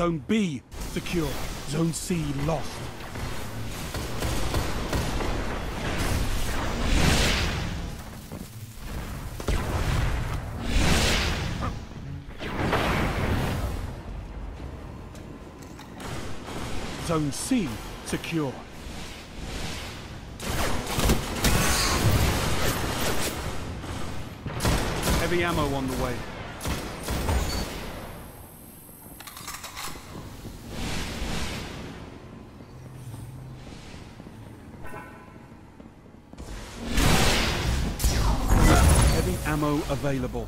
Zone B secure. Zone C lost. Zone C secure. Heavy ammo on the way. Ammo available.